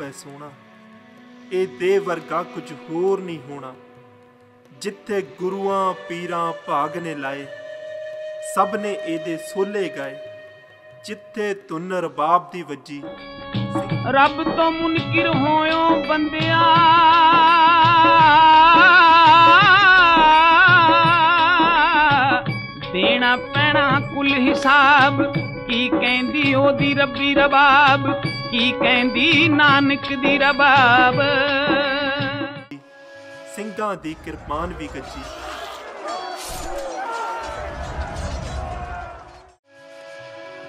ਮੇਰਾ ਪੰਜਾਬ ਇਹ ਦੇ ਵਰਗਾ ਕੁਝ ਹੋਰ ਨਹੀਂ ਹੋਣਾ। ਜਿੱਥੇ ਗੁਰੂਆਂ, ਪੀਰਾਂ ਭਾਗ ਨੇ ਲਾਏ, ਸਭ ਨੇ ਇਹਦੇ ਸੋਲੇ ਗਾਏ। ਜਿੱਥੇ ਧੁਨ ਰਬਾਬ ਦੀ ਵੱਜੀ, ਰੱਬ ਤੋਂ ਮੁਨਕਿਰ ਹੋਇਓ ਬੰਦਿਆ। ਦੇਣਾ ਪੈਣਾ ਕੁੱਲ ਹਿਸਾਬ, ਕੀ ਕਹਿੰਦੀ ਉਹਦੀ ਰੱਬੀ ਰਬਾਬ? ਕੀ ਕਹਿੰਦੀ? ਨਾਨਕ ਦੀ ਰਬਾਬ। ਸਿੰਘਾਂ ਦੀ ਕਿਰਪਾਨ ਵੀ ਗੱਜੀ।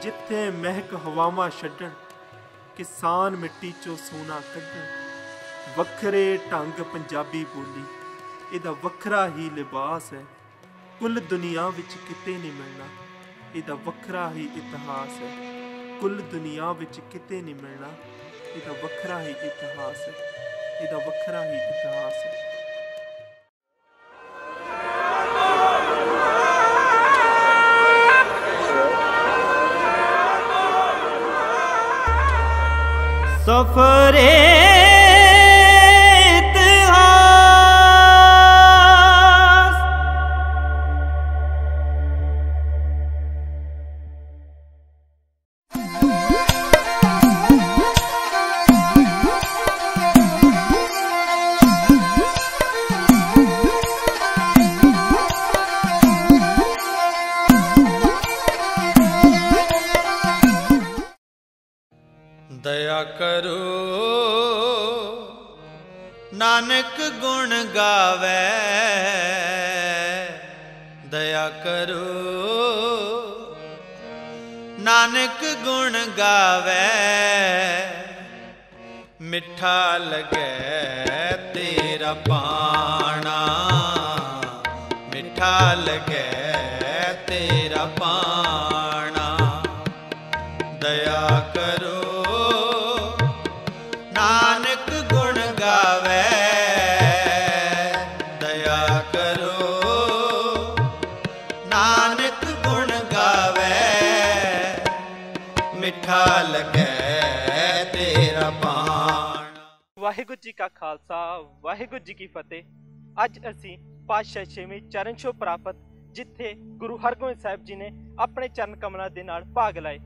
ਜਿੱਥੇ ਮਹਿਕ ਹਵਾਵਾਂ ਛੱਡਣ, ਕਿਸਾਨ ਮਿੱਟੀ ਚੋਂ ਸੋਨਾ ਕੱਢਣ। ਵੱਖਰੇ ਢੰਗ ਪੰਜਾਬੀ ਬੋਲੀ, ਇਹਦਾ ਵੱਖਰਾ ਹੀ ਲਿਬਾਸ ਹੈ। ਕੁੱਲ ਦੁਨੀਆ ਵਿੱਚ ਕਿਤੇ ਨਹੀਂ ਮਿਲਣਾ, ਇਹਦਾ ਵੱਖਰਾ ਹੀ ਇਤਿਹਾਸ ਹੈ। ਕੁੱਲ ਦੁਨੀਆ ਵਿੱਚ ਕਿਤੇ ਨਹੀਂ ਮਿਲਣਾ। ਇਹਦਾ ਵੱਖਰਾ ਹੀ ਇਤਿਹਾਸ ਹੈ। ਇਹਦਾ ਵੱਖਰਾ ਹੀ ਇਤਿਹਾਸ ਹੈ। ਸਫਰੇ ਦਇਆ ਕਰੋ। ਨਾਨਕ ਗੁਣ ਗਾਵੇ, ਦਇਆ ਕਰੋ। ਨਾਨਕ ਗੁਣ ਗਾਵੇ, ਮਿੱਠਾ ਲਗੈ ਤੇਰਾ ਪਾਣਾ। ਮਿੱਠਾ ਲਗੈ ਤੇਰਾ ਪਾਣਾ। ਵਾਹਿਗੁਰੂ ਜੀ ਕਾ ਖਾਲਸਾ ਵਾਹਿਗੁਰੂ ਜੀ ਕੀ ਫਤਿਹ। ਅੱਜ ਅਸੀਂ ਪਾਤਸ਼ਾਹ ਛੇਵੀਂ ਚਰਨ ਛੋਹ ਪ੍ਰਾਪਤ ਜਿੱਥੇ ਗੁਰੂ ਹਰਗੋਬਿੰਦ ਸਾਹਿਬ ਜੀ ਨੇ ਆਪਣੇ ਚਰਨ ਕਮਲਾਂ ਦੇ ਨਾਲ ਭਾਗ ਲਾਏ।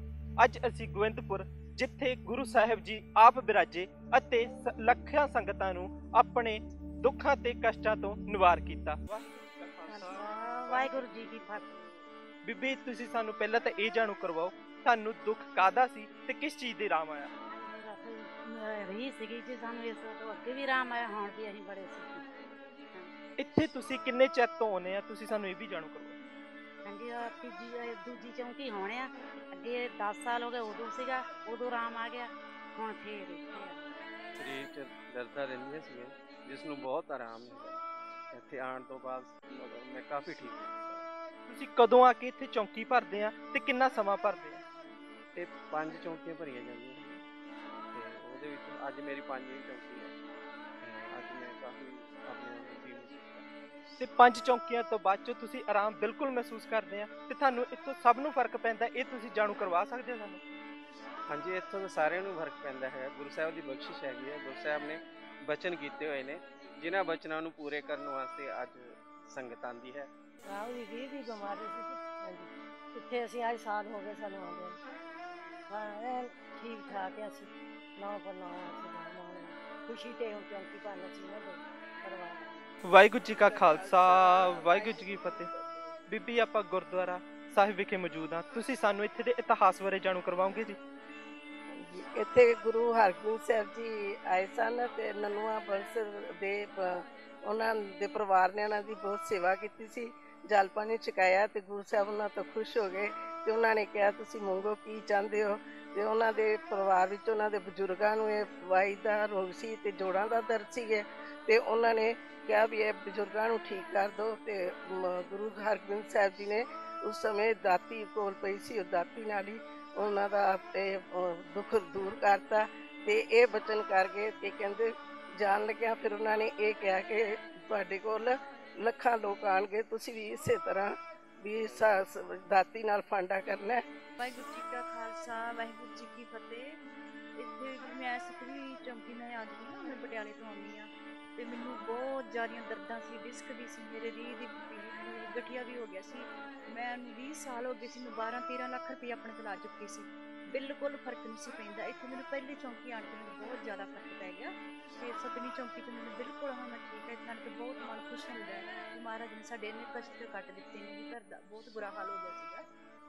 ਅੱਜ ਅਸੀਂ ਗੋਬਿੰਦਪੁਰ ਜਿੱਥੇ ਗੁਰੂ ਸਾਹਿਬ ਜੀ ਆਪ ਬਿਰਾਜੇ ਅਤੇ ਲੱਖਾਂ ਸੰਗਤਾਂ ਨੂੰ ਆਪਣੇ ਦੁੱਖਾਂ ਤੇ ਕਸ਼ਟਾਂ ਤੋਂ ਨਿਵਾਰ ਕੀਤਾ। ਵਾਹਿਗੁਰੂ ਜੀ ਕੀ ਫਤਿਹ। ਬੀਬੀ ਤੁਸੀਂ ਸਾਨੂੰ ਪਹਿਲਾਂ ਤਾਂ ਇਹ ਜਾਣੂ ਕਰਵਾਓ ਤੁਹਾਨੂੰ ਦੁੱਖ ਕਾਦਾ ਸੀ ਤੇ ਕਿਸ ਚੀਜ਼ ਦੇ ਰਾਮ ਆਇਆ? ਰਹੀ ਸੀਗੀ ਜੀ ਸਾਨੂੰ ਇਸ ਤੋਂ ਅੱਗੇ ਵੀ ਰਾਮ ਆਇਆ ਹੁਣ ਵੀ ਅਸੀਂ ਬੜੇ ਸੁਖੀ। ਇੱਥੇ ਤੁਸੀਂ ਕਿੰਨੇ ਚਿਰ ਤੋਂ ਆਉਂਦੇ ਆ? ਤੁਸੀਂ ਸਾਨੂੰ ਇਹ ਵੀ ਜਾਣੂ ਕਰਵਾਓ ਹਾਂਜੀ ਆ ਤੀਜੀ ਇਹ ਦੂਜੀ ਚੌਂਕੀ ਹੋਣੇ ਆ। ਅੱਗੇ 10 ਸਾਲ ਹੋ ਗਏ ਉਦੋਂ ਸੀਗਾ ਉਦੋਂ ਰਾਮ ਆ ਗਿਆ ਹੁਣ ਫੇਰ ਇੱਥੇ ਆ। ਸਰੀਰ 'ਚ ਦਰਦਾਂ ਰਹਿੰਦੀਆਂ ਸੀਗੀਆਂ ਜਿਸ ਨੂੰ ਬਹੁਤ ਆਰਾਮ ਮਿਲਿਆ। ਇੱਥੇ ਆਉਣ ਤੋਂ ਬਾਅਦ ਮਤਲਬ ਮੈਂ ਕਾਫੀ ਠੀਕ ਹਾਂ। ਤੁਸੀਂ ਕਦੋਂ ਆ ਕੇ ਇੱਥੇ ਚੌਂਕੀ ਭਰਦੇ ਆ ਤੇ ਕਿੰਨਾ ਸਮਾਂ ਭਰਦੇ ਆ? ਇਹ ਪੰਜ ਚੌਂਕੀਆਂ ਭਰੀਆਂ ਜਾਂਦੀਆਂ। ਉਹਦੇ ਵਿੱਚ ਅੱਜ ਮੇਰੀ ਪੰਜਵੀਂ ਚੌਂਕੀ ਹੈ। ਅੱਜ ਮੈਂ ਕਾਫੀ ਆਪਣੇ ਆਪ ਨੂੰ ਫੀਲ ਮਹਿਸੂਸ ਤੇ ਪੰਜ ਚੌਂਕੀਆਂ ਤੋਂ ਬਾਅਦ ਚੋਂ ਤੁਸੀਂ ਆਰਾਮ ਬਿਲਕੁਲ ਮਹਿਸੂਸ ਕਰਦੇ ਆ ਤੇ ਤੁਹਾਨੂੰ ਇੱਥੋਂ ਸਭ ਨੂੰ ਫ਼ਰਕ ਪੈਂਦਾ ਇਹ ਤੁਸੀਂ ਜਾਣੂ ਕਰਵਾ ਸਕਦੇ ਹੋ ਸਾਨੂੰ? ਹਾਂਜੀ ਇੱਥੋਂ ਤਾਂ ਸਾਰਿਆਂ ਨੂੰ ਫ਼ਰਕ ਪੈਂਦਾ ਹੈ। ਗੁਰੂ ਸਾਹਿਬ ਦੀ ਬਖਸ਼ਿਸ਼ ਹੈਗੀ ਹੈ। ਗੁਰੂ ਸਾਹਿਬ ਨੇ ਬਚਨ ਕੀਤੇ ਹੋਏ ਨੇ ਜਿਨ੍ਹਾਂ ਬਚਨਾਂ ਨੂੰ ਪੂਰੇ ਕਰਨ ਵਾਸਤੇ ਅੱਜ ਸੰਗਤ ਆਂਦੀ ਹੈ। ਆਹ ਵੀ ਵੀ ਦੀ ਬਿਮਾਰੀ ਸੀ। ਹਾਂਜੀ। ਇੱਥੇ ਅਸੀਂ ਅੱਜ ਸਾਲ ਹੋ ਗਏ ਸਾਨੂੰ ਆਉਂਦੇ। ਹਾਂ ਠੀਕ ਠਾਕ ਆ ਅਸੀਂ। ਨੌ ਮਾਣ ਖੁਸ਼ੀ ਤੇ ਹੁਣ ਚੌਂਕੀ ਪਾਣਾ ਸੀ ਨਾ ਕਰਵਾ ਵਾਹਿਗੁਰੂ ਜੀ ਕਾ ਖਾਲਸਾ ਵਾਹਿਗੁਰੂ ਜੀ ਕੀ ਫਤਿਹ। ਬੀਬੀ ਆਪਾਂ ਗੁਰਦੁਆਰਾ ਸਾਹਿਬ ਵਿਖੇ ਮੌਜੂਦ ਆ ਤੁਸੀਂ ਸਾਨੂੰ ਇੱਥੇ ਦੇ ਇਤਿਹਾਸ ਬਾਰੇ ਜਾਣੂ ਕਰਵਾਓਗੇ ਜੀ? ਇੱਥੇ ਗੁਰੂ ਹਰਗੋਬਿੰਦ ਸਾਹਿਬ ਜੀ ਆਏ ਸਨ ਤੇ ਨਨੂਆ ਬੰਸ ਦੇ ਉਹਨਾਂ ਦੇ ਪਰਿਵਾਰ ਨੇ ਉਹਨਾਂ ਦੀ ਬਹੁਤ ਸੇਵਾ ਕੀਤੀ ਸੀ। ਜਲ ਪਾਣੀ ਛਕਾਇਆ ਤੇ ਗੁਰੂ ਸਾਹਿਬ ਉਹਨਾਂ ਤੋਂ ਖੁਸ਼ ਹੋ ਗਏ ਤੇ ਉਹਨਾਂ ਨੇ ਕਿਹਾ ਤੁਸੀਂ ਮੰਗੋ ਕੀ ਚਾਹੁੰਦੇ ਹੋ? ਤੇ ਉਹਨਾਂ ਦੇ ਪਰਿਵਾਰ ਵਿੱਚ ਉਹਨਾਂ ਦੇ ਬਜ਼ੁਰਗਾਂ ਨੂੰ ਇਹ ਵਾਈ ਦਾ ਰੋਗ ਸੀ ਤੇ ਜੋੜਾਂ ਦਾ ਦਰਦ ਸੀ ਤੇ ਉਹਨਾਂ ਨੇ ਕਿਹਾ ਵੀ ਇਹ ਬਜ਼ੁਰਗਾਂ ਨੂੰ ਠੀਕ ਕਰ ਦਿਓ ਤੇ ਗੁਰੂ ਹਰਗੋਬਿੰਦ ਸਾਹਿਬ ਜੀ ਨੇ ਉਸ ਸਮੇਂ ਦਾਤੀ ਕੋਲ ਪਈ ਸੀ, ਉਹ ਦਾਤੀ ਨਾਲ ਹੀ ਉਹਨਾਂ ਦਾ ਤੇ ਦੁੱਖ ਦੂਰ ਕਰਤਾ ਤੇ ਇਹ ਬਚਨ ਕਰਕੇ ਤੇ ਕਹਿੰਦੇ ਜਾਣ ਲੱਗਿਆ ਫਿਰ ਉਹਨਾਂ ਨੇ ਇਹ ਕਿਹਾ ਕਿ ਤੁਹਾਡੇ ਕੋਲ ਲੱਖਾਂ ਲੋਕ ਆਣਗੇ ਤੁਸੀਂ ਵੀ ਇਸੇ ਤਰ੍ਹਾਂ ਵੀ ਦਾਤੀ ਨਾਲ ਫਾਂਡਾ ਕਰਨਾ ਵਾਹਿਗੁਰੂ ਜੀ ਕਾ ਖਾਲਸਾ, ਵਾਹਿਗੁਰੂ ਜੀ ਕੀ ਫਤਿਹ। ਇੱਥੇ ਮੈਂ ਸਤਵੀਂ ਚੌਂਕੀ ਮੈਂ ਆਉਂਦੀ ਹਾਂ, ਮੈਂ ਪਟਿਆਲੇ ਤੋਂ ਆਉਂਦੀ ਹਾਂ। ਤੇ ਮੈਨੂੰ ਬਹੁਤ ਜ਼ਿਆਦੀਆਂ ਦਰਦਾਂ ਸੀ ਡਿਸਕ ਦੀ ਸੀ, ਮੇਰੇ ਰੀਹ ਦੀ ਗਠੀਆ ਵੀ ਹੋ ਗਿਆ ਸੀ। ਮੈਂ 20 ਸਾਲ ਹੋ ਗਏ ਸੀ, ਮੈਂ 12 13 ਲੱਖ ਰੁਪਏ ਆਪਣੇ ਤੇ ਲਾ ਚੁੱਕੀ ਸੀ। ਬਿਲਕੁਲ ਫ਼ਰਕ ਨਹੀਂ ਸੀ ਪੈਂਦਾ। ਇੱਥੇ ਮੈਨੂੰ ਪਹਿਲੀ ਚੌਂਕੀ ਆਣ ਕੇ ਮੈਨੂੰ ਬਹੁਤ ਜ਼ਿਆਦਾ ਫ਼ਰਕ ਪੈ ਗਿਆ। ਤੇ ਸਤਵੀਂ ਚੌਂਕੀ ਤੇ ਮੈਨੂੰ ਬਿਲਕੁਲ ਹੁਣ ਮੈਂ ਠੀਕ ਹੈ। ਇੱਥੇ ਆਣ ਕੇ ਬਹੁਤ ਮਨ ਖੁਸ਼ ਹੁੰਦਾ ਹੈ ਕਿ ਮਹਾਰਾਜ ਨੇ ਸਾਡੇ ਇੰਨੇ ਕਸ਼ਟ ਕੱਟ ਦਿੱਤੇ ਨੇ, ਵੀ ਘਰ ਦਾ ਬਹੁਤ ਬੁਰਾ ਹਾਲ ਹੋ ਗਿਆ ਸੀਗਾ।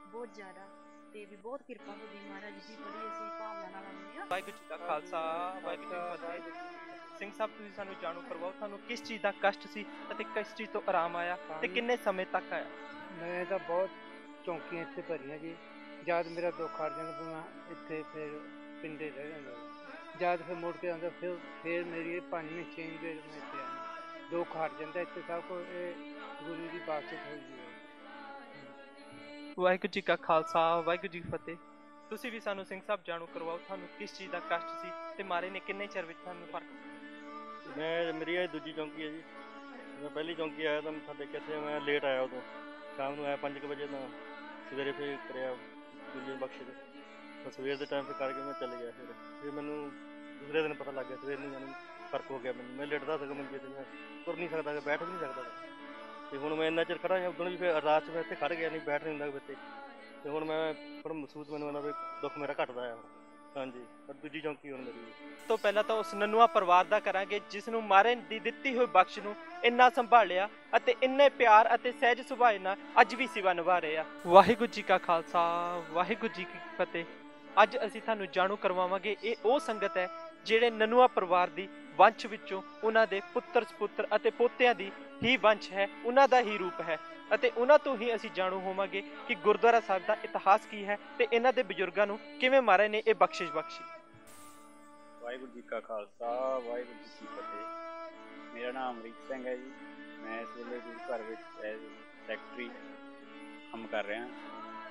ਬਹੁਤ ਜ਼ਿਆਦਾ। ਤੇ ਵੀ ਬਹੁਤ ਕਿਰਪਾ ਹੋ ਗਈ ਮਹਾਰਾਜ ਦੀ ਬੜੀ ਅਸੀਂ ਭਾਵਨਾ ਨਾਲ ਆਉਂਦੇ ਹਾਂ ਵਾਹਿਗੁਰੂ ਜੀ ਕਾ ਖਾਲਸਾ ਵਾਹਿਗੁਰੂ ਜੀ ਕੀ ਫਤਿਹ। ਸਿੰਘ ਸਾਹਿਬ ਤੁਸੀਂ ਸਾਨੂੰ ਜਾਣੂ ਕਰਵਾਓ ਤੁਹਾਨੂੰ ਕਿਸ ਚੀਜ਼ ਦਾ ਕਸ਼ਟ ਸੀ ਅਤੇ ਕਿਸ ਚੀਜ਼ ਤੋਂ ਆਰਾਮ ਆਇਆ ਤੇ ਕਿੰਨੇ ਸਮੇਂ ਤੱਕ ਆਇਆ? ਮੈਂ ਤਾਂ ਬਹੁਤ ਚੌਂਕੀਆਂ ਇੱਥੇ ਭਰੀਆਂ ਜੀ। ਜਦ ਮੇਰਾ ਦੁੱਖ ਹਟ ਜਾਂਦਾ ਫਿਰ ਮੈਂ ਇੱਥੇ ਫਿਰ ਪਿੰਡੇ ਰਹਿ ਜਾਂਦਾ। ਜਦ ਫਿਰ ਮੁੜ ਕੇ ਆਉਂਦਾ ਫਿਰ ਫਿਰ ਮੇਰੀ ਇਹ ਪੰਜਵੀਂ ਵੇਰ ਮੈਂ ਇੱਥੇ ਆਇਆ। ਦੁੱਖ ਹਟ ਜਾਂਦਾ ਇੱਥੇ ਸਭ ਕੁਝ ਇਹ ਗੁਰੂ ਦੀ ਬਖਸ਼ਿਸ਼ ਹੋਈ ਜੀ ਵਾਹਿਗੁਰੂ ਜੀ ਕਾ ਖਾਲਸਾ, ਵਾਹਿਗੁਰੂ ਜੀ ਕੀ ਫਤਿਹ। ਤੁਸੀਂ ਵੀ ਸਾਨੂੰ ਸਿੰਘ ਸਾਹਿਬ ਜਾਣੂ ਕਰਵਾਓ, ਤੁਹਾਨੂੰ ਕਿਸ ਚੀਜ਼ ਦਾ ਕਸ਼ਟ ਸੀ ਤੇ ਮਾਰੇ ਨੇ ਕਿੰਨੇ ਚਿਰ ਵਿੱਚ ਤੁਹਾਨੂੰ ਫ਼ਰਕ ਮੈਂ ਮੇਰੀ ਇਹ ਦੂਜੀ ਚੌਂਕੀ ਹੈ ਜੀ। ਮੈਂ ਪਹਿਲੀ ਚੌਂਕੀ ਆਇਆ ਤਾਂ ਮੱਥਾ ਟੇਕਿਆ ਮੈਂ ਲੇਟ ਆਇਆ ਉਦੋਂ। ਸ਼ਾਮ ਨੂੰ ਆਇਆ 5 ਵਜੇ ਤਾਂ ਸਵੇਰੇ ਫਿਰ ਕਰਿਆ ਦੂਜੀ ਬਖਸ਼ ਦੇ ਤਾਂ ਸਵੇਰ ਦੇ ਟਾਈਮ ਤੇ ਕਰਕੇ ਮੈਂ ਚੱਲ ਗਿਆ ਫਿਰ। ਫਿਰ ਮੈਨੂੰ ਦੂਸਰੇ ਦਿਨ ਪਤਾ ਲੱਗ ਗਿਆ, ਸਵੇਰ ਨੂੰ ਮੈਨੂੰ ਫ਼ਰਕ ਹੋ ਗਿਆ ਮੈਨੂੰ। ਮੈਂ ਲੇਟਦਾ ਸੀਗਾ ਮੰਜੇ ਤੇ, ਮੈਂ ਤੁਰ ਨਹੀਂ ਸਕਦਾ ਬੈਠ ਵੀ ਨਹੀਂ ਸਕਦਾ ਤੇ ਹੁਣ ਮੈਂ ਇੰਨਾ ਚਿਰ ਖੜਾ ਹਾਂ ਉਦੋਂ ਵੀ ਫਿਰ ਅਰਦਾਸ 'ਚ ਮੈਂ ਇੱਥੇ ਖੜ ਗਿਆ ਨਹੀਂ ਬੈਠ ਨਹੀਂ ਹੁੰਦਾ ਬੱਤੇ ਤੇ ਹੁਣ ਮੈਂ ਥੋੜਾ ਮਹਿਸੂਸ ਮੈਨੂੰ ਇਹਨਾਂ ਵੀ ਦੁੱਖ ਮੇਰਾ ਘਟਦਾ ਆ। ਹਾਂਜੀ, ਪਰ ਦੂਜੀ ਚੌਂਕੀ ਹੁਣ ਮੇਰੀ ਤੋਂ ਪਹਿਲਾਂ ਤਾਂ ਉਸ ਨਨੂਆ ਪਰਿਵਾਰ ਦਾ ਕਰਾਂਗੇ, ਜਿਸ ਨੂੰ ਮਾਰੇ ਦੀ ਦਿੱਤੀ ਹੋਈ ਬਖਸ਼ ਨੂੰ ਇੰਨਾ ਸੰਭਾਲਿਆ ਅਤੇ ਇੰਨੇ ਪਿਆਰ ਅਤੇ ਸਹਿਜ ਸੁਭਾਅ ਨਾਲ ਅੱਜ ਵੀ ਸੇਵਾ ਨਿਭਾ ਰਹੇ ਆ। ਵਾਹਿਗੁਰੂ ਜੀ ਕਾ ਖਾਲਸਾ, ਵਾਹਿਗੁਰੂ ਜੀ ਕੀ ਫਤਿਹ। ਅੱਜ ਅਸੀਂ ਤੁਹਾਨੂੰ ਜਾਣੂ ਕਰਵਾਵਾਂਗੇ, ਇਹ ਉਹ ਸੰਗਤ ਹੈ ਜਿਹੜੇ ਨਨੂਆ ਪਰਿਵਾਰ ਦੀ ਵੰਸ਼ ਵਿੱਚੋਂ ਉਹਨਾਂ ਦੇ ਪੁੱਤਰ ਸਪੁੱਤਰ ਅਤੇ ਪੋਤਿਆਂ ਦੀ ਹੀ ਵੰਸ਼ ਹੈ, ਉਹਨਾਂ ਦਾ ਹੀ ਰੂਪ ਹੈ। ਅਤੇ ਉਹਨਾਂ ਤੋਂ ਹੀ ਅਸੀਂ ਜਾਣੂ ਹੋਵਾਂਗੇ ਕਿ ਗੁਰਦੁਆਰਾ ਸਾਹਿਬ ਦਾ ਇਤਿਹਾਸ ਕੀ ਹੈ ਤੇ ਇਹਨਾਂ ਦੇ ਬਜ਼ੁਰਗਾਂ ਨੂੰ ਕਿਵੇਂ ਮਾਰੇ ਨੇ ਇਹ ਬਖਸ਼ਿਸ਼ ਬਖਸ਼ੀ। ਵਾਹਿਗੁਰੂ ਜੀ ਕਾ ਖਾਲਸਾ, ਵਾਹਿਗੁਰੂ ਜੀ ਕੀ ਫਤਿਹ। ਮੇਰਾ ਨਾਮ ਅਮਰੀਕ ਸਿੰਘ ਹੈ ਜੀ। ਮੈਂ ਇਸ ਵੇਲੇ ਗੁਰੂ ਘਰ ਵਿੱਚ ਸੈਕਟਰੀ ਕੰਮ ਕਰ ਰਿਹਾ,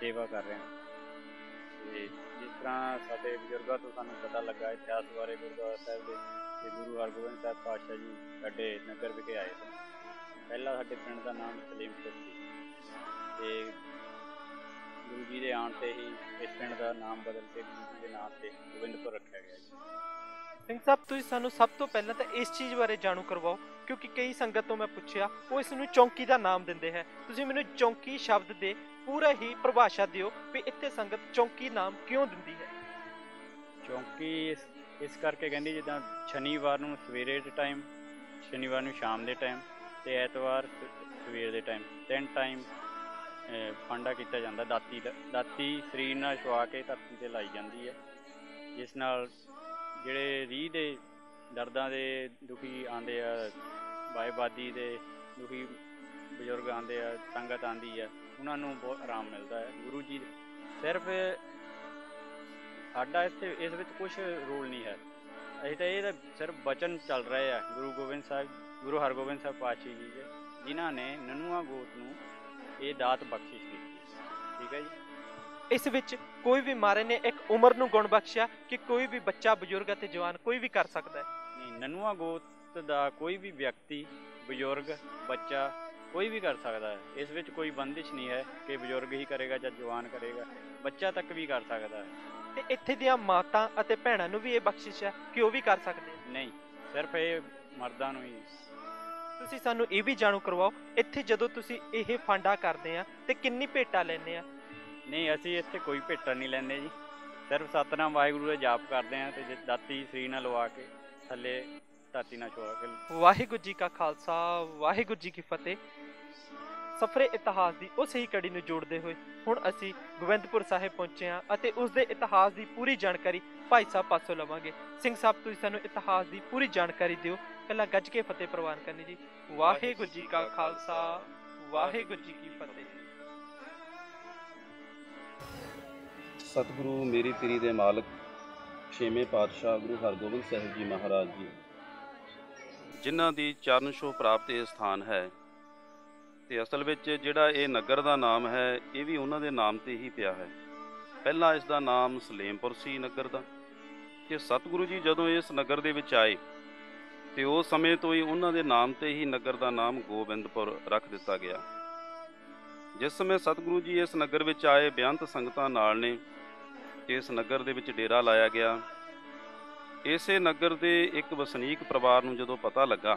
ਸੇਵਾ ਕਰ ਰਿਹਾ। ਤੇ ਜਿਸ ਤਰ੍ਹਾਂ ਸਾਡੇ ਬਜ਼ੁਰਗਾਂ ਤੋਂ ਸਾਨੂੰ ਪਤਾ ਲੱਗਾ ਇਤਿਹਾਸ ਬਾਰੇ ਗੁਰਦੁਆਰਾ ਸਾਹਿਬ ਦੇ, ਤੇ ਗੁਰੂ ਹਰਗੋਬਿੰਦ ਸਾਹਿਬ ਪਾਤਸ਼ਾਹ ਜੀ ਸਾਡੇ ਨਗਰ ਵਿਖੇ ਆਏ ਸਨ। ਪਹਿਲਾਂ ਸਾਡੇ ਪਿੰਡ ਦਾ ਨਾਮ ਸਲੀਮਪੁਰ ਸੀ। ਤੇ ਗੁਰੂ ਜੀ ਦੇ ਆਉਣ ਤੇ ਹੀ ਇਸ ਪਿੰਡ ਦਾ ਨਾਮ ਬਦਲ ਕੇ ਗੁਰੂ ਜੀ ਦੇ ਨਾਮ ਤੇ ਗੋਬਿੰਦਪੁਰ ਰੱਖਿਆ ਗਿਆ ਜੀ। ਸਿੰਘ ਸਾਹਿਬ ਤੁਸੀਂ ਸਾਨੂੰ ਸਭ ਤੋਂ ਪਹਿਲਾਂ ਤਾਂ ਇਸ ਚੀਜ਼ ਬਾਰੇ ਜਾਣੂ ਕਰਵਾਓ ਕਿਉਂਕਿ ਕਈ ਸੰਗਤ ਤੋਂ ਮੈਂ ਪੁੱਛਿਆ ਉਹ ਇਸ ਨੂੰ ਚੌਂਕੀ ਦਾ ਨਾਮ ਦਿੰਦੇ ਹੈ। ਤੁਸੀਂ ਮੈਨੂੰ ਚੌਂਕੀ ਸ਼ਬਦ ਦੇ ਪੂਰਾ ਹੀ ਪਰਿਭਾਸ਼ਾ ਦਿਓ ਵੀ ਇੱਥੇ ਸੰਗਤ ਚੌਂਕੀ ਨਾਮ ਕਿਉਂ ਦਿੰਦੀ ਹੈ। ਇਸ ਇਸ ਕਰਕੇ ਕਹਿੰਦੀ ਜਿੱਦਾਂ ਸ਼ਨੀਵਾਰ ਨੂੰ ਸਵੇਰੇ ਦੇ ਟਾਈਮ ਸ਼ਨੀਵਾਰ ਨੂੰ ਸ਼ਾਮ ਦੇ ਟਾਈਮ ਤੇ ਐਤਵਾਰ ਸ- ਸਵੇਰ ਦੇ ਟਾਈਮ ਤਿੰਨ ਟਾਈਮ ਫਾਂਡਾ ਕੀਤਾ ਜਾਂਦਾ, ਦਾਤੀ ਦਾਤੀ ਸਰੀਰ ਨਾਲ ਛੁਆ ਕੇ ਧਰਤੀ ਤੇ ਲਾਈ ਜਾਂਦੀ ਹੈ। ਜਿਸ ਨਾਲ ਜਿਹੜੇ ਰੀਹ ਦੇ ਦਰਦਾਂ ਦੇ ਦੁਖੀ ਆਂਦੇ ਆ ਵਾਏਬਾਦੀ ਦੇ ਦੁਖੀ ਬਜ਼ੁਰਗ ਆਂਦੇ ਆ, ਸੰਗਤ ਆਂਦੀ ਆ ਉਹਨਾਂ ਨੂੰ ਬਹੁਤ ਆਰਾਮ ਮਿਲਦਾ ਹੈ। ਗੁਰੂ ਜੀ ਸਿਰਫ ਸਾਡਾ ਇੱਥੇ, ਇਸ ਵਿੱਚ ਕੁਝ ਰੋਲ ਨਹੀਂ ਹੈ। ਅਸੀਂ ਤਾਂ ਇਹ ਸਿਰਫ ਬਚਨ ਚੱਲ ਰਹੇ ਆ। ਗੁਰੂ ਗੋਬਿੰਦ ਸਾਹਿਬ ਗੁਰੂ ਹਰਗੋਬਿੰਦ ਸਾਹਿਬ ਪਾਤਸ਼ਾਹ ਜੀ ਦੇ ਜਿਨ੍ਹਾਂ ਨੇ ਨਨੂਆ ਗੋਤ ਨੂੰ ਇਹ ਦਾਤ ਬਖਸ਼ਿਸ਼ ਕੀਤੀ। ਠੀਕ ਹੈ ਜੀ? ਇਸ ਵਿੱਚ ਕੋਈ ਵੀ ਮਾਰੇ ਨੇ ਇੱਕ ਉਮਰ ਨੂੰ ਗੁਣ ਬਖਸ਼ਿਆ ਕਿ ਕੋਈ ਵੀ ਬੱਚਾ ਬਜ਼ੁਰਗ ਅਤੇ ਜਵਾਨ ਕੋਈ ਵੀ ਕਰ ਸਕਦਾ ਹੈ। ਨਹੀਂ ਨਨੂਆ ਗੋਤ ਦਾ ਕੋਈ ਵੀ ਵਿਅਕਤੀ ਬਜ਼ੁਰਗ ਬੱਚਾ ਕੋਈ ਵੀ ਕਰ ਸਕਦਾ ਹੈ। ਇਸ ਵਿੱਚ ਕੋਈ ਬੰਦਿਸ਼ ਨਹੀਂ ਹੈ ਕਿ ਬਜ਼ੁਰਗ ਹੀ ਕਰੇਗਾ ਜਾਂ ਜਵਾਨ ਕਰੇਗਾ। ਬੱਚਾ ਤੱਕ ਵੀ ਕਰ ਸਕਦਾ ਹੈ। ਤੇ ਇੱਥੇ ਦੀਆਂ ਮਾਤਾ ਅਤੇ ਭੈਣਾਂ ਨੂੰ ਵੀ ਇਹ ਬਖਸ਼ਿਸ਼ ਹੈ ਕਿ ਉਹ ਵੀ ਕਰ ਸਕਦੇ ਨਹੀਂ ਸਿਰਫ ਇਹ ਮਰਦਾਂ ਨੂੰ ਹੀ। ਤੁਸੀਂ ਸਾਨੂੰ ਇਹ ਵੀ ਜਾਣੂ ਕਰਵਾਓ ਇੱਥੇ ਜਦੋਂ ਤੁਸੀਂ ਇਹ ਫਾਂਡਾ ਕਰਦੇ ਆ ਤੇ ਕਿੰਨੀ ਭੇਟਾ ਲੈਂਦੇ ਆ? ਨਹੀਂ ਅਸੀਂ ਇੱਥੇ ਕੋਈ ਭੇਟਾ ਨਹੀਂ ਲੈਂਦੇ ਜੀ। ਸਿਰਫ ਸਤਨਾਮ ਵਾਹਿਗੁਰੂ ਦਾ ਜਾਪ ਕਰਦੇ ਹਾਂ ਤੇ ਜੇ ਦਾਤੀ ਸ੍ਰੀ ਨਾਲ ਲਵਾ ਕੇ ਥੱਲੇ ਧਰਤੀ ਨਾਲ ਛੁਆ ਕੇ ਵਾਹਿਗੁਰੂ ਜੀ ਕਾ ਖਾਲਸਾ ਵਾਹਿਗੁਰੂ ਜੀ ਕੀ ਫਤਿਹ। ਸਫਰੇ ਇਤਿਹਾਸ ਦੀ ਉਸ ਹੀ ਕੜੀ ਨੂੰ ਜੋੜਦੇ ਹੋਏ ਹੁਣ ਅਸੀਂ ਗੋਬਿੰਦਪੁਰ ਸਾਹਿਬ ਪਹੁੰਚੇ ਹਾਂ ਅਤੇ ਉਸ ਦੇ ਇਤਿਹਾਸ ਦੀ ਪੂਰੀ ਜਾਣਕਾਰੀ ਭਾਈ ਸਾਹਿਬ ਪਾਸੋਂ ਲਵਾਂਗੇ। ਸਿੰਘ ਸਾਹਿਬ ਤੁਸੀਂ ਸਾਨੂੰ ਇਤਿਹਾਸ ਦੀ ਪੂਰੀ ਜਾਣਕਾਰੀ ਦਿਓ ਪਹਿਲਾਂ ਗੱਜ ਕੇ ਫਤਿਹ ਪ੍ਰਵਾਨ ਕਰਨੀ ਜੀ। ਵਾਹਿਗੁਰੂ ਜੀ ਕਾ ਖਾਲਸਾ, ਵਾਹਿਗੁਰੂ ਜੀ ਕੀ ਫਤਿਹ। ਸਤਿਗੁਰੂ ਮੇਰੀ ਪੀਰੀ ਦੇ ਮਾਲਕ, ਛੇਵੇਂ ਪਾਤਸ਼ਾਹ ਗੁਰੂ ਹਰਗੋਬਿੰਦ ਸਾਹਿਬ ਜੀ ਮਹਾਰਾਜ ਜੀ। ਜਿਨ੍ਹਾਂ ਦੀ ਚਰਨ ਛੋਹ ਪ੍ਰਾਪਤ ਇਹ ਸਥਾਨ ਹੈ, ਤੇ ਅਸਲ ਵਿੱਚ ਜਿਹੜਾ ਇਹ ਨਗਰ ਦਾ ਨਾਮ ਹੈ, ਇਹ ਵੀ ਉਹਨਾਂ ਦੇ ਨਾਮ ਤੇ ਹੀ ਪਿਆ ਹੈ। ਪਹਿਲਾਂ ਇਸ ਦਾ ਨਾਮ ਸਲੇਮਪੁਰ ਸੀ ਨਗਰ ਦਾ, ਤੇ ਸਤਿਗੁਰੂ ਜੀ ਜਦੋਂ ਇਸ ਨਗਰ ਦੇ ਵਿੱਚ ਆਏ ਤੇ ਉਸ ਸਮੇਂ ਤੋਂ ਹੀ ਉਹਨਾਂ ਦੇ ਨਾਮ ਤੇ ਹੀ ਨਗਰ ਦਾ ਨਾਮ ਗੋਬਿੰਦਪੁਰ ਰੱਖ ਦਿੱਤਾ ਗਿਆ। ਜਿਸ ਸਮੇਂ ਸਤਿਗੁਰੂ ਜੀ ਇਸ ਨਗਰ ਵਿੱਚ ਆਏ ਬੇਅੰਤ ਸੰਗਤਾਂ ਨਾਲ ਨੇ, ਇਸ ਨਗਰ ਦੇ ਵਿੱਚ ਡੇਰਾ ਲਾਇਆ ਗਿਆ। ਇਸੇ ਨਗਰ ਦੇ ਇੱਕ ਵਸਨੀਕ ਪਰਿਵਾਰ ਨੂੰ ਜਦੋਂ ਪਤਾ ਲੱਗਾ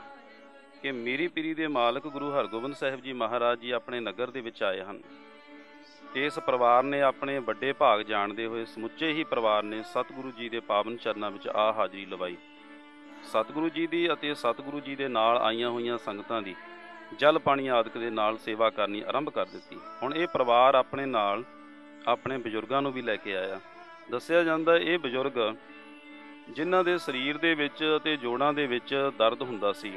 ਕਿ ਮੀਰੀ ਪੀਰੀ ਦੇ ਮਾਲਕ ਗੁਰੂ ਹਰਗੋਬਿੰਦ ਸਾਹਿਬ ਜੀ ਮਹਾਰਾਜ ਜੀ ਆਪਣੇ ਨਗਰ ਦੇ ਵਿੱਚ ਆਏ ਹਨ, ਤੇ ਇਸ ਪਰਿਵਾਰ ਨੇ ਆਪਣੇ ਵੱਡੇ ਭਾਗ ਜਾਣਦੇ ਹੋਏ ਸਮੁੱਚੇ ਹੀ ਪਰਿਵਾਰ ਨੇ ਸਤਿਗੁਰੂ ਜੀ ਦੇ ਪਾਵਨ ਚਰਨਾਂ ਵਿੱਚ ਆ ਹਾਜ਼ਰੀ ਲਵਾਈ। ਸਤਿਗੁਰੂ ਜੀ ਦੀ ਅਤੇ ਸਤਿਗੁਰੂ ਜੀ ਦੇ ਨਾਲ ਆਈਆਂ ਹੋਈਆਂ ਸੰਗਤਾਂ ਦੀ ਜਲ ਪਾਣੀ ਆਦਿਕ ਦੇ ਨਾਲ ਸੇਵਾ ਕਰਨੀ ਆਰੰਭ ਕਰ ਦਿੱਤੀ। ਹੁਣ ਇਹ ਪਰਿਵਾਰ ਆਪਣੇ ਨਾਲ ਆਪਣੇ ਬਜ਼ੁਰਗਾਂ ਨੂੰ ਵੀ ਲੈ ਕੇ ਆਇਆ। ਦੱਸਿਆ ਜਾਂਦਾ ਇਹ ਬਜ਼ੁਰਗ ਜਿਨ੍ਹਾਂ ਦੇ ਸਰੀਰ ਦੇ ਵਿੱਚ ਅਤੇ ਜੋੜਾਂ ਦੇ ਵਿੱਚ ਦਰਦ ਹੁੰਦਾ ਸੀ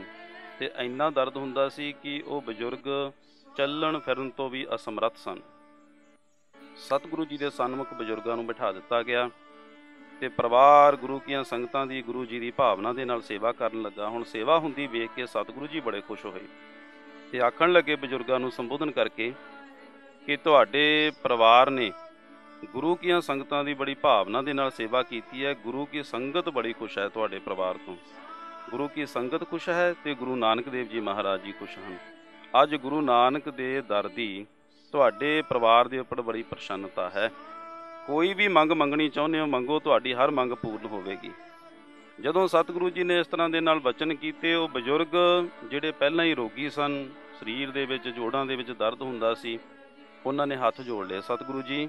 ਤੇ ਇੰਨਾ ਦਰਦ ਹੁੰਦਾ ਸੀ ਕਿ ਉਹ ਬਜ਼ੁਰਗ ਚੱਲਣ ਫਿਰਨ ਤੋਂ ਵੀ ਅਸਮਰੱਥ ਸਨ। ਸਤਿਗੁਰੂ ਜੀ ਦੇ ਸਨਮੁਖ ਬਜ਼ੁਰਗਾਂ ਨੂੰ ਬਿਠਾ ਦਿੱਤਾ ਗਿਆ। ਤੇ ਪਰਿਵਾਰ, ਗੁਰੂ ਕੀਆਂ ਸੰਗਤਾਂ ਦੀ, ਗੁਰੂ ਜੀ ਦੀ ਭਾਵਨਾ ਦੇ ਨਾਲ ਸੇਵਾ ਕਰਨ ਲੱਗਾ। ਹੁਣ ਸੇਵਾ ਹੁੰਦੀ ਵੇਖ ਕੇ ਸਤਿਗੁਰੂ ਜੀ ਬੜੇ ਖੁਸ਼ ਹੋਏ ਤੇ ਆਖਣ ਲੱਗੇ ਬਜ਼ੁਰਗਾਂ ਨੂੰ ਸੰਬੋਧਨ ਕਰਕੇ ਕਿ ਤੁਹਾਡੇ ਪਰਿਵਾਰ ਨੇ ਗੁਰੂ ਕੀਆਂ ਸੰਗਤਾਂ ਦੀ ਬੜੀ ਭਾਵਨਾ ਦੇ ਨਾਲ ਸੇਵਾ ਕੀਤੀ ਹੈ। ਗੁਰੂ ਕੀ ਸੰਗਤ ਬੜੀ ਖੁਸ਼ ਹੈ ਤੁਹਾਡੇ ਪਰਿਵਾਰ ਤੋਂ। ਗੁਰੂ ਕੀ ਸੰਗਤ ਖੁਸ਼ ਹੈ ਤੇ ਗੁਰੂ ਨਾਨਕ ਦੇਵ ਜੀ ਮਹਾਰਾਜ ਜੀ ਖੁਸ਼ ਹਨ। ਅੱਜ ਗੁਰੂ ਨਾਨਕ ਦੇ ਦਰ ਦੀ ਤੁਹਾਡੇ ਪਰਿਵਾਰ ਦੇ ਉੱਪਰ ਬੜੀ ਪ੍ਰਸੰਨਤਾ ਹੈ। ਕੋਈ ਵੀ ਮੰਗ ਮੰਗਣੀ ਚਾਹੁੰਦੇ ਹੋ, ਮੰਗੋ ਤੁਹਾਡੀ ਹਰ ਮੰਗ ਪੂਰਨ ਹੋਵੇਗੀ। ਜਦੋਂ ਸਤਿਗੁਰੂ ਜੀ ਨੇ ਇਸ ਤਰ੍ਹਾਂ ਦੇ ਨਾਲ ਵਚਨ ਕੀਤੇ, ਉਹ ਬਜ਼ੁਰਗ ਜਿਹੜੇ ਪਹਿਲਾਂ ਹੀ ਰੋਗੀ ਸਨ, ਸਰੀਰ ਦੇ ਵਿੱਚ, ਜੋੜਾਂ ਦੇ ਵਿੱਚ ਦਰਦ ਹੁੰਦਾ ਸੀ, ਉਹਨਾਂ ਨੇ ਹੱਥ ਜੋੜ ਲਏ, ਸਤਿਗੁਰੂ ਜੀ,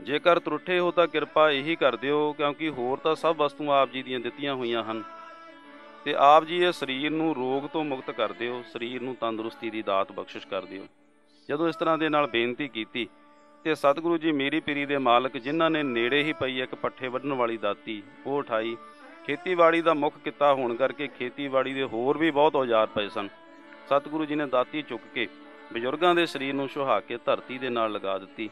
ਜੇਕਰ ਤਰੁੱਠੇ ਹੋ ਤਾਂ ਕਿਰਪਾ ਇਹੀ ਕਰ ਦਿਓ, ਕਿਉਂਕਿ ਹੋਰ ਤਾਂ ਸਭ ਵਸਤੂਆਂ ਆਪ ਜੀ ਦੀਆਂ ਦਿੱਤੀਆਂ ਹੋਈਆਂ ਹਨ। ਤੇ ਆਪ ਜੀ ਇਹ ਸਰੀਰ ਨੂੰ ਰੋਗ ਤੋਂ ਮੁਕਤ ਕਰ ਦਿਓ, ਸਰੀਰ ਨੂੰ ਤੰਦਰੁਸਤੀ ਦੀ ਦਾਤ ਬਖਸ਼ਿਸ਼ ਕਰ ਦਿਓ। ਜਦੋਂ ਇਸ ਤਰ੍ਹਾਂ ਦੇ ਨਾਲ ਬੇਨਤੀ ਕੀਤੀ ਤੇ ਸਤਿਗੁਰੂ ਜੀ ਮੇਰੀ ਪੀਰੀ ਦੇ ਮਾਲਕ ਜਿਨ੍ਹਾਂ ਨੇ ਨੇੜੇ ਹੀ ਪਈ ਇੱਕ ਪੱਠੇ ਵੱਢਣ ਵਾਲੀ ਦਾਤੀ, ਉਹ ਉਠਾਈ। ਖੇਤੀਬਾੜੀ ਦਾ ਮੁੱਖ ਕਿੱਤਾ ਹੋਣ ਕਰਕੇ ਖੇਤੀਬਾੜੀ ਦੇ ਹੋਰ ਵੀ ਬਹੁਤ ਔਜ਼ਾਰ ਪਏ ਸਨ। ਸਤਿਗੁਰੂ ਜੀ ਨੇ ਦਾਤੀ ਚੁੱਕ ਕੇ ਬਜ਼ੁਰਗਾਂ ਦੇ ਸਰੀਰ ਨੂੰ ਸੁਹਾ ਕੇ ਧਰਤੀ ਦੇ ਨਾਲ ਲਗਾ ਦਿੱਤੀ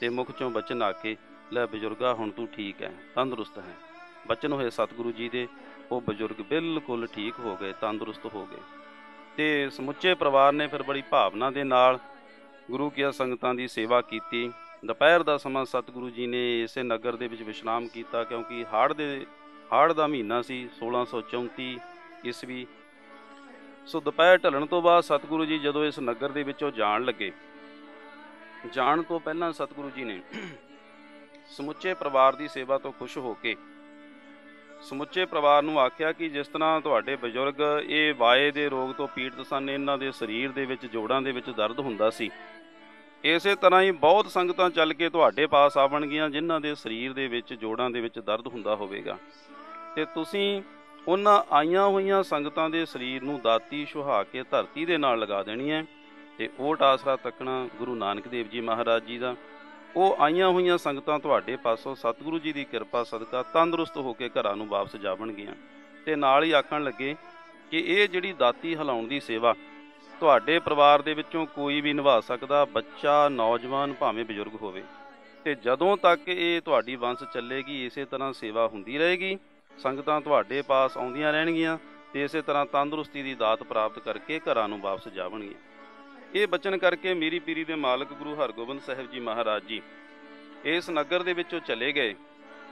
ਤੇ ਮੁਖ ਚੋਂ ਬਚਨ ਆ ਕੇ, ਲੈ ਬਜ਼ੁਰਗਾ, ਹੁਣ ਤੂੰ ਠੀਕ ਹੈ, ਤੰਦਰੁਸਤ ਹੈ। ਬਚਨ ਹੋਏ ਸਤਿਗੁਰੂ ਜੀ ਦੇ, ਉਹ ਬਜ਼ੁਰਗ ਬਿਲਕੁਲ ਠੀਕ ਹੋ ਗਏ, ਤੰਦਰੁਸਤ ਹੋ ਗਏ। ਤੇ ਸਮੁੱਚੇ ਪਰਿਵਾਰ ਨੇ ਫਿਰ ਬੜੀ ਭਾਵਨਾ ਦੇ ਨਾਲ ਗੁਰੂ ਕੀਆਂ ਸੰਗਤਾਂ ਦੀ ਸੇਵਾ ਕੀਤੀ। ਦੁਪਹਿਰ ਦਾ ਸਮਾਂ ਸਤਿਗੁਰੂ ਜੀ ਨੇ ਇਸੇ ਨਗਰ ਦੇ ਵਿੱਚ ਵਿਸ਼ਰਾਮ ਕੀਤਾ ਕਿਉਂਕਿ ਹਾੜ ਦੇ ਹਾੜ ਦਾ ਮਹੀਨਾ ਸੀ 1634 ਈਸਵੀ। ਸੋ ਦੁਪਹਿਰ ਢਲਣ ਤੋਂ ਬਾਅਦ ਸਤਿਗੁਰੂ ਜੀ ਜਦੋਂ ਇਸ ਨਗਰ ਦੇ ਵਿੱਚੋਂ ਜਾਣ ਲੱਗੇ, ਜਾਣ ਤੋਂ ਪਹਿਲਾਂ ਸਤਿਗੁਰੂ ਜੀ ਨੇ ਸਮੁੱਚੇ ਪਰਿਵਾਰ ਦੀ ਸੇਵਾ ਤੋਂ ਖੁਸ਼ ਹੋ ਕੇ ਸਮੁੱਚੇ ਪਰਿਵਾਰ ਨੂੰ ਆਖਿਆ ਕਿ ਜਿਸ ਤਰ੍ਹਾਂ ਤੁਹਾਡੇ ਬਜ਼ੁਰਗ ਇਹ ਵਾਏ ਦੇ ਰੋਗ ਤੋਂ ਪੀੜਤ ਸਨ, ਇਹਨਾਂ ਦੇ ਸਰੀਰ ਦੇ ਵਿੱਚ ਜੋੜਾਂ ਦੇ ਵਿੱਚ ਦਰਦ ਹੁੰਦਾ ਸੀ। ਇਸੇ ਤਰ੍ਹਾਂ ਹੀ ਬਹੁਤ ਸੰਗਤਾਂ ਚੱਲ ਕੇ ਤੁਹਾਡੇ ਪਾਸ ਆਵਣਗੀਆਂ, ਜਿਨ੍ਹਾਂ ਦੇ ਸਰੀਰ ਦੇ ਵਿੱਚ, ਜੋੜਾਂ ਦੇ ਵਿੱਚ ਦਰਦ ਹੁੰਦਾ ਹੋਵੇਗਾ। ਤੇ ਤੁਸੀਂ ਉਹਨਾਂ ਆਈਆਂ ਹੋਈਆਂ ਸੰਗਤਾਂ ਦੇ ਸਰੀਰ ਨੂੰ ਦਾਤੀ ਸੁਹਾ ਕੇ ਧਰਤੀ ਦੇ ਨਾਲ ਲਗਾ ਦੇਣੀ ਹੈ। ਤੇ ਉਹ ਟਾਸਰਾ ਤੱਕਣਾ ਗੁਰੂ ਨਾਨਕ ਦੇਵ ਜੀ ਮਹਾਰਾਜ ਜੀ ਦਾ। ਉਹ ਆਈਆਂ ਹੋਈਆਂ ਸੰਗਤਾਂ ਤੁਹਾਡੇ ਪਾਸੋਂ ਸਤਿਗੁਰੂ ਜੀ ਦੀ ਕਿਰਪਾ, ਸਦਕਾ ਤੰਦਰੁਸਤ ਹੋ ਕੇ ਘਰਾਂ ਨੂੰ ਵਾਪਸ ਜਾਵਣਗੀਆਂ। ਤੇ ਨਾਲ ਹੀ ਆਖਣ ਲੱਗੇ ਕਿ ਇਹ ਜਿਹੜੀ ਦਾਤੀ ਹਿਲਾਉਣ ਦੀ ਸੇਵਾ ਤੁਹਾਡੇ ਪਰਿਵਾਰ ਦੇ ਵਿੱਚੋਂ ਕੋਈ ਵੀ ਨਿਭਾ ਸਕਦਾ, ਬੱਚਾ, ਨੌਜਵਾਨ ਭਾਵੇਂ ਬਜ਼ੁਰਗ ਹੋਵੇ। ਤੇ ਜਦੋਂ ਤੱਕ ਇਹ ਤੁਹਾਡੀ ਵੰਸ਼ ਚੱਲੇਗੀ, ਇਸੇ ਤਰ੍ਹਾਂ ਸੇਵਾ ਹੁੰਦੀ ਰਹੇਗੀ। ਸੰਗਤਾਂ ਤੁਹਾਡੇ ਪਾਸ ਆਉਂਦੀਆਂ ਰਹਿਣਗੀਆਂ ਤੇ ਇਸੇ ਤਰ੍ਹਾਂ ਤੰਦਰੁਸਤੀ ਦੀ ਦਾਤ ਪ੍ਰਾਪਤ ਕਰਕੇ ਘਰਾਂ ਨੂੰ ਵਾਪਸ ਜਾਵਣਗੀਆਂ। ਇਹ ਬਚਨ ਕਰਕੇ ਮੀਰੀ ਪੀਰੀ ਦੇ ਮਾਲਕ ਗੁਰੂ ਹਰਗੋਬਿੰਦ ਸਾਹਿਬ ਜੀ ਮਹਾਰਾਜ ਜੀ ਇਸ ਨਗਰ ਦੇ ਵਿੱਚੋਂ ਚਲੇ ਗਏ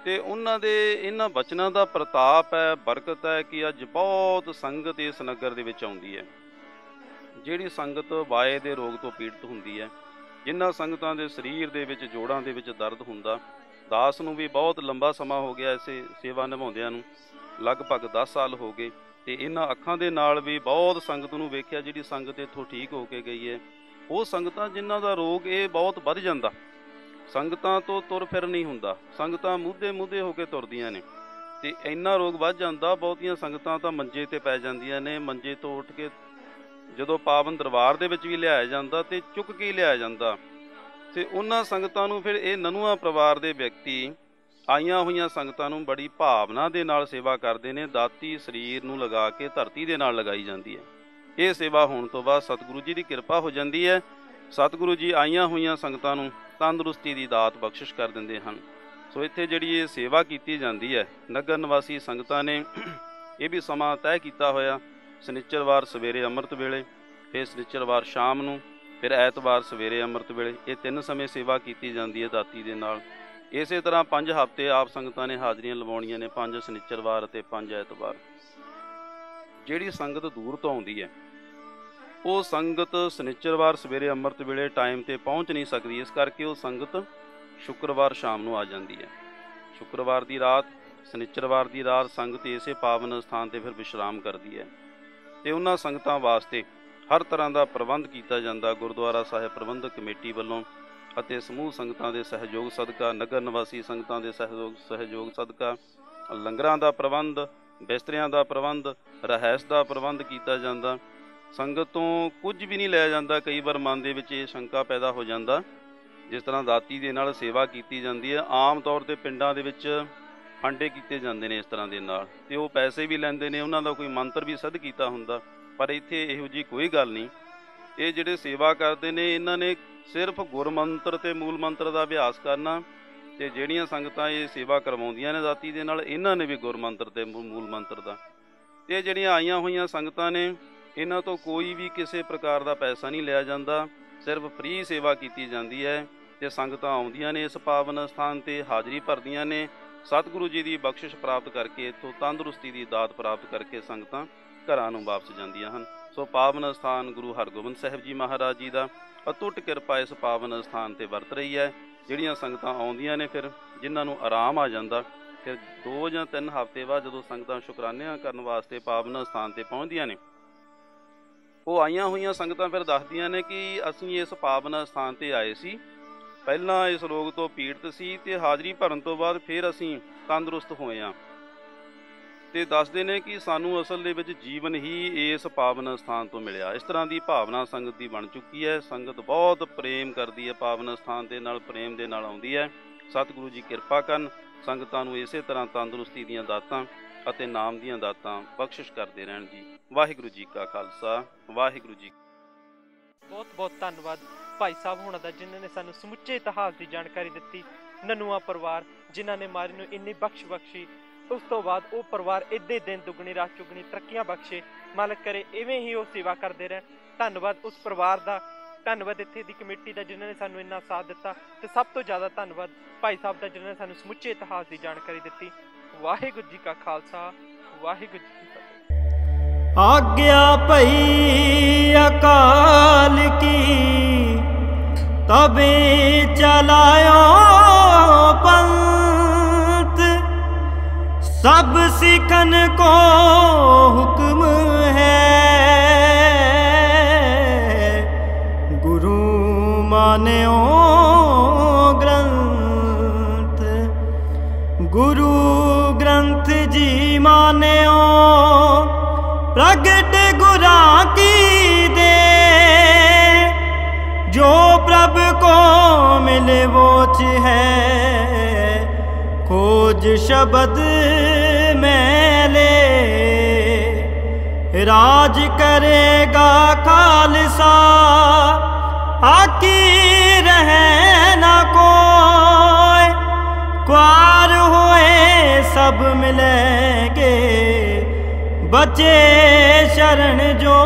ਤੇ ਉਹਨਾਂ ਦੇ ਇਹਨਾਂ ਬਚਨਾਂ ਦਾ ਪ੍ਰਤਾਪ ਹੈ, ਬਰਕਤ ਹੈ ਕਿ ਅੱਜ ਬਹੁਤ ਸੰਗਤ ਇਸ ਨਗਰ ਦੇ ਵਿੱਚ ਆਉਂਦੀ ਹੈ। ਜਿਹੜੀ ਸੰਗਤ ਵਾਏ ਦੇ ਰੋਗ ਤੋਂ ਪੀੜਤ ਹੁੰਦੀ ਹੈ, ਜਿਨ੍ਹਾਂ ਸੰਗਤਾਂ ਦੇ ਸਰੀਰ ਦੇ ਵਿੱਚ, ਜੋੜਾਂ ਦੇ ਵਿੱਚ ਦਰਦ ਹੁੰਦਾ, ਦਾਸ ਨੂੰ ਵੀ ਬਹੁਤ ਲੰਬਾ ਸਮਾਂ ਹੋ ਗਿਆ ਇਸੇ ਸੇਵਾ ਨਿਭਾਉਂਦਿਆਂ ਨੂੰ, ਲਗਭਗ 10 ਸਾਲ ਹੋ ਗਏ, ਤੇ ਇਹਨਾਂ ਅੱਖਾਂ ਦੇ ਨਾਲ ਵੀ ਬਹੁਤ ਸੰਗਤ ਨੂੰ ਵੇਖਿਆ ਜਿਹੜੀ ਸੰਗਤ ਇੱਥੋਂ ਠੀਕ ਹੋ ਕੇ ਗਈ ਹੈ। ਉਹ ਸੰਗਤਾਂ ਜਿਨ੍ਹਾਂ ਦਾ ਰੋਗ ਇਹ ਬਹੁਤ ਵੱਧ ਜਾਂਦਾ। ਸੰਗਤਾਂ ਤੋਂ ਤੁਰ ਫਿਰ ਨਹੀਂ ਹੁੰਦਾ। ਸੰਗਤਾਂ ਮੁੱਦੇ ਮੁੱਦੇ ਹੋ ਕੇ ਤੁਰਦੀਆਂ ਨੇ। ਤੇ ਇੰਨਾ ਰੋਗ ਵੱਧ ਜਾਂਦਾ, ਬਹੁਤੀਆਂ ਸੰਗਤਾਂ ਤਾਂ ਮੰਜੇ ਤੇ ਪੈ ਜਾਂਦੀਆਂ ਨੇ, ਮੰਜੇ ਤੋਂ ਉੱਠ ਕੇ ਜਦੋਂ ਪਾਵਨ ਦਰਬਾਰ ਦੇ ਵਿੱਚ ਵੀ ਲਿਆਇਆ ਜਾਂਦਾ ਤੇ ਚੁੱਕ ਕੇ ਲਿਆਇਆ ਜਾਂਦਾ, ਤੇ ਉਹਨਾਂ ਸੰਗਤਾਂ ਨੂੰ ਫਿਰ ਇਹ ਨਨੂਆ ਪਰਿਵਾਰ ਦੇ ਵਿਅਕਤੀ ਆਈਆਂ ਹੋਈਆਂ ਸੰਗਤਾਂ ਨੂੰ ਬੜੀ ਭਾਵਨਾ ਦੇ ਨਾਲ ਸੇਵਾ ਕਰਦੇ ਨੇ, ਦਾਤੀ ਸਰੀਰ ਨੂੰ ਲਗਾ ਕੇ ਧਰਤੀ ਦੇ ਨਾਲ ਲਗਾਈ ਜਾਂਦੀ ਹੈ। ਇਹ ਸੇਵਾ ਹੋਣ ਤੋਂ ਬਾਅਦ ਸਤਿਗੁਰੂ ਜੀ ਦੀ ਕਿਰਪਾ ਹੋ ਜਾਂਦੀ ਹੈ। ਸਤਿਗੁਰੂ ਜੀ ਆਈਆਂ ਹੋਈਆਂ ਸੰਗਤਾਂ ਨੂੰ ਤੰਦਰੁਸਤੀ ਦੀ ਦਾਤ ਬਖਸ਼ਿਸ਼ ਕਰ ਦਿੰਦੇ ਹਨ। ਸੋ ਇੱਥੇ ਜਿਹੜੀ ਇਹ ਸੇਵਾ ਕੀਤੀ ਜਾਂਦੀ ਹੈ, ਨਗਰ ਨਿਵਾਸੀ ਸੰਗਤਾਂ ਨੇ ਇਹ ਵੀ ਸਮਾਂ ਤੈਅ ਕੀਤਾ ਹੋਇਆ ਸ਼ਨੀਚਰਵਾਰ ਸਵੇਰੇ ਅੰਮ੍ਰਿਤ ਵੇਲੇ, ਫਿਰ ਸ਼ਨੀਚਰਵਾਰ ਸ਼ਾਮ ਨੂੰ, ਫਿਰ ਐਤਵਾਰ ਸਵੇਰੇ ਅੰਮ੍ਰਿਤ ਵੇਲੇ। ਇਹ ਤਿੰਨ ਸਮੇਂ ਸੇਵਾ ਕੀਤੀ ਜਾਂਦੀ ਹੈ ਦਾਤੀ ਦੇ ਨਾਲ। ਇਸੇ ਤਰ੍ਹਾਂ ਪੰਜ ਹਫ਼ਤੇ ਆਪ ਸੰਗਤਾਂ ਨੇ ਹਾਜ਼ਰੀਆਂ ਲਵਾਉਣੀਆਂ ਨੇ, ਪੰਜ ਸ਼ਨੀਚਰਵਾਰ ਅਤੇ ਪੰਜ ਐਤਵਾਰ। ਜਿਹੜੀ ਸੰਗਤ ਦੂਰ ਤੋਂ ਆਉਂਦੀ ਹੈ, ਉਹ ਸੰਗਤ ਸ਼ਨੀਚਰਵਾਰ ਸਵੇਰੇ ਅੰਮ੍ਰਿਤ ਵੇਲੇ ਟਾਈਮ ਤੇ ਪਹੁੰਚ ਨਹੀਂ ਸਕਦੀ। ਇਸ ਕਰਕੇ ਉਹ ਸੰਗਤ ਸ਼ੁੱਕਰਵਾਰ ਸ਼ਾਮ ਨੂੰ ਆ ਜਾਂਦੀ ਹੈ। ਸ਼ੁੱਕਰਵਾਰ ਦੀ ਰਾਤ, ਸਨਿਚਰਵਾਰ ਦੀ ਰਾਤ ਸੰਗਤ ਇਸੇ ਪਾਵਨ ਸਥਾਨ ਤੇ ਫਿਰ ਵਿਸ਼ਰਾਮ ਕਰਦੀ ਹੈ। ਤੇ ਉਹਨਾਂ ਸੰਗਤਾਂ ਵਾਸਤੇ ਹਰ ਤਰ੍ਹਾਂ ਦਾ ਪ੍ਰਬੰਧ ਕੀਤਾ ਜਾਂਦਾ ਗੁਰਦੁਆਰਾ ਸਾਹਿਬ ਪ੍ਰਬੰਧਕ ਕਮੇਟੀ ਵੱਲੋਂ ਅਤੇ ਸਮੂਹ ਸੰਗਤਾਂ ਦੇ ਸਹਿਯੋਗ ਸਦਕਾ, ਨਗਰ ਨਿਵਾਸੀ ਸੰਗਤਾਂ ਦੇ ਸਹਿਯੋਗ ਸਹਿਯੋਗ ਸਦਕਾ, ਲੰਗਰਾਂ ਦਾ ਪ੍ਰਬੰਧ, ਬਿਸਤਰਿਆਂ ਦਾ ਪ੍ਰਬੰਧ, ਰਹਿائش ਦਾ ਪ੍ਰਬੰਧ ਕੀਤਾ ਜਾਂਦਾ। ਸੰਗਤ ਤੋਂ ਕੁਝ ਵੀ ਨਹੀਂ ਲਿਆ ਜਾਂਦਾ, ਕਈ ਵਾਰ ਮਨ ਦੇ ਵਿੱਚ ਇਹ ਸ਼ੰਕਾ ਪੈਦਾ ਹੋ ਜਾਂਦਾ, ਜਿਸ ਤਰ੍ਹਾਂ ਦਾਤੀ ਦੇ ਨਾਲ ਸੇਵਾ ਕੀਤੀ ਜਾਂਦੀ ਹੈ। ਆਮ ਤੌਰ ਤੇ ਪਿੰਡਾਂ ਦੇ ਵਿੱਚ ਫਾਂਡੇ ਕੀਤੇ ਜਾਂਦੇ ਨੇ ਇਸ ਤਰ੍ਹਾਂ ਦੇ ਨਾਲ ਤੇ ਉਹ ਪੈਸੇ ਵੀ ਲੈਂਦੇ ਨੇ, ਉਹਨਾਂ ਦਾ ਕੋਈ ਮੰਤਰ ਵੀ ਸਿੱਧ ਕੀਤਾ ਹੁੰਦਾ, ਪਰ ਇੱਥੇ ਇਹੋ ਜੀ ਕੋਈ ਗੱਲ ਨਹੀਂ। ਇਹ ਜਿਹੜੇ ਸੇਵਾ ਕਰਦੇ ਨੇ, ਇਹਨਾਂ ਨੇ ਸਿਰਫ ਗੁਰਮੰਤਰ ਤੇ ਮੂਲ ਮੰਤਰ ਦਾ ਅਭਿਆਸ ਕਰਨਾ ਤੇ ਜਿਹੜੀਆਂ ਸੰਗਤਾਂ ਇਹ ਸੇਵਾ ਕਰਵਾਉਂਦੀਆਂ ਨੇ ਦਾਤੀ ਦੇ ਨਾਲ, ਇਹਨਾਂ ਨੇ ਵੀ ਗੁਰਮੰਤਰ ਤੇ ਮੂ- ਮੂਲ ਮੰਤਰ ਦਾ। ਤੇ ਇਹ ਜਿਹੜੀਆਂ ਆਈਆਂ ਹੋਈਆਂ ਸੰਗਤਾਂ ਨੇ, ਇਹਨਾਂ ਤੋਂ ਕੋਈ ਵੀ ਕਿਸੇ ਪ੍ਰਕਾਰ ਦਾ ਪੈਸਾ ਨਹੀਂ ਲਿਆ ਜਾਂਦਾ, ਸਿਰਫ ਫ੍ਰੀ ਸੇਵਾ ਕੀਤੀ ਜਾਂਦੀ ਹੈ ਤੇ ਸੰਗਤਾਂ ਆਉਂਦੀਆਂ ਨੇ ਇਸ ਪਾਵਨ ਸਥਾਨ ਤੇ, ਹਾਜ਼ਰੀ ਭਰਦੀਆਂ ਨੇ ਸਤਿਗੁਰੂ ਜੀ ਦੀ ਬਖਸ਼ਿਸ਼ ਪ੍ਰਾਪਤ ਕਰਕੇ, ਇੱਥੋਂ ਤੰਦਰੁਸਤੀ ਦੀ ਦਾਤ ਪ੍ਰਾਪਤ ਕਰਕੇ ਸੰਗਤਾਂ ਘਰਾਂ ਨੂੰ ਵਾਪਸ ਜਾਂਦੀਆਂ ਹਨ। ਸੋ ਪਾਵਨ ਸਥਾਨ ਗੁਰੂ ਹਰਗੋਬਿੰਦ ਸਾਹਿਬ ਜੀ ਮਹਾਰਾਜ ਜੀ ਦਾ ਅਤੁੱਟ ਕਿਰਪਾ ਇਸ ਪਾਵਨ ਸਥਾਨ ਤੇ ਵਰਤ ਰਹੀ ਹੈ। ਜਿਹੜੀਆਂ ਸੰਗਤਾਂ ਆਉਂਦੀਆਂ ਨੇ ਫਿਰ ਜਿਨ੍ਹਾਂ ਨੂੰ ਆਰਾਮ ਆ ਜਾਂਦਾ, ਫਿਰ ਦੋ ਜਾਂ ਤਿੰਨ ਹਫ਼ਤੇ ਬਾਅਦ ਜਦੋਂ ਸੰਗਤਾਂ ਸ਼ੁਕਰਾਨਿਆਂ ਕਰਨ ਵਾਸਤੇ ਪਾਵਨ ਸਥਾਨ ਤੇ ਪਹੁੰਚਦੀਆਂ ਨੇ, ਉਹ ਆਈਆਂ ਹੋਈਆਂ ਸੰਗਤਾਂ ਫਿਰ ਦੱਸਦੀਆਂ ਨੇ ਕਿ ਅਸੀਂ ਇਸ ਪਾਵਨ ਸਥਾਨ ਤੇ ਆਏ ਸੀ। ਪਹਿਲਾਂ ਇਸ ਰੋਗ ਤੋਂ ਪੀੜਤ ਸੀ ਤੇ ਹਾਜ਼ਰੀ ਭਰਨ ਤੋਂ ਬਾਅਦ ਫਿਰ ਅਸੀਂ ਤੰਦਰੁਸਤ ਹੋਏ ਆ ਤੇ ਦੱਸਦੇ ਨੇ ਕਿ ਸਾਨੂੰ ਅਸਲ ਦੇ ਵਿੱਚ ਜੀਵਨ ਹੀ ਇਸ ਪਾਵਨ ਸਥਾਨ ਤੋਂ ਮਿਲਿਆ। ਇਸ ਤਰ੍ਹਾਂ ਦੀ ਭਾਵਨਾ ਸੰਗਤ ਦੀ ਬਣ ਚੁੱਕੀ ਹੈ। ਸੰਗਤ ਬਹੁਤ ਪ੍ਰੇਮ ਕਰਦੀ ਹੈ। ਪਾਵਨ ਸਥਾਨ ਦੇ ਨਾਲ, ਪ੍ਰੇਮ ਦੇ ਨਾਲ ਆਉਂਦੀ ਹੈ। ਸਤਿਗੁਰੂ ਜੀ ਕਿਰਪਾ ਕਰਨ, ਸੰਗਤਾਂ ਨੂੰ ਇਸੇ ਤਰ੍ਹਾਂ ਤੰਦਰੁਸਤੀ ਦੀਆਂ ਦਾਤਾਂ ਅਤੇ ਨਾਮ ਦੀਆਂ ਦਾਤਾਂ ਬਖਸ਼ਿਸ਼ ਕਰਦੇ ਰਹਿਣ ਜੀ। ਵਾਹਿਗੁਰੂ ਜੀ ਕਾ ਖਾਲਸਾ, ਵਾਹਿਗੁਰੂ ਜੀ ਬਹੁਤ ਬਹੁਤ ਧੰਨਵਾਦ ਭਾਈ ਸਾਹਿਬ ਹੋਣਾ ਦਾ, ਜਿਨ੍ਹਾਂ ਨੇ ਸਾਨੂੰ ਸਮੁੱਚੇ ਇਤਿਹਾਸ ਦੀ ਜਾਣਕਾਰੀ ਦਿੱਤੀ, ਨਨੂਆ ਪਰਿਵਾਰ, ਜਿਨ੍ਹਾਂ ਨੇ ਮਾਰੀ ਨੂੰ ਇੰਨੀ ਬਖਸ਼ ਬਖਸ਼ੀ। ਉਸ ਤੋਂ ਬਾਅਦ ਉਹ ਪਰਿਵਾਰ ਇੱਦੇ ਦਿਨ ਦੁਗਣੀ ਰਾਤ ਚੁਗਣੀ ਤਰੱਕੀਆਂ ਬਖਸ਼ੇ। ਮਾਲਕ ਕਰੇ, ਇਵੇਂ ਹੀ ਉਹ ਸੇਵਾ ਕਰਦੇ ਰਹਿਣ। ਧੰਨਵਾਦ ਉਸ ਪਰਿਵਾਰ ਦਾ, ਧੰਨਵਾਦ ਇੱਥੇ ਦੀ ਕਮੇਟੀ ਦਾ, ਜਿਨ੍ਹਾਂ ਨੇ ਸਾਨੂੰ ਇੰਨਾ ਸਾਥ ਦਿੱਤਾ। ਤੇ ਸਭ ਤੋਂ ਜ਼ਿਆਦਾ ਧੰਨਵਾਦ ਭਾਈ ਸਾਹਿਬ ਦਾ, ਜਿਨ੍ਹਾਂ ਨੇ ਸਾਨੂੰ ਸਮੁੱਚੇ ਇਤਿਹਾਸ ਦੀ ਜਾਣਕਾਰੀ ਦਿੱਤੀ। ਵਾਹਿਗੁਰੂ ਜੀ ਕਾ ਖਾਲਸਾ, ਵਾਹਿਗੁਰੂ ਜੀ ਕੀ ਫਤਿਹ। ਆਗਿਆ ਭਈ ਅਕਾਲ ਕੀ ਤਬੇ ਚਲਾਇਓ ਪੰਤ ਸਭ ਸਿੱਖਨ ਕੋ ਹੁਕਮ ਹੈ। ਗੁਰੂ ਮਾਨਿਓ ਮਿਲੇ ਵੋਚ ਹੈ ਖੋਜ ਸ਼ਬਦ ਮੈਲੇ ਰਾਜ ਕਰੇਗਾ ਖਾਲਸਾ ਆਕੀ ਰਹਿ ਨਾ ਕੋਇ ਕੁਆਰ ਹੋਏ ਸਭ ਮਿਲੇਗੇ ਬਚੇ ਸ਼ਰਨ ਜੋ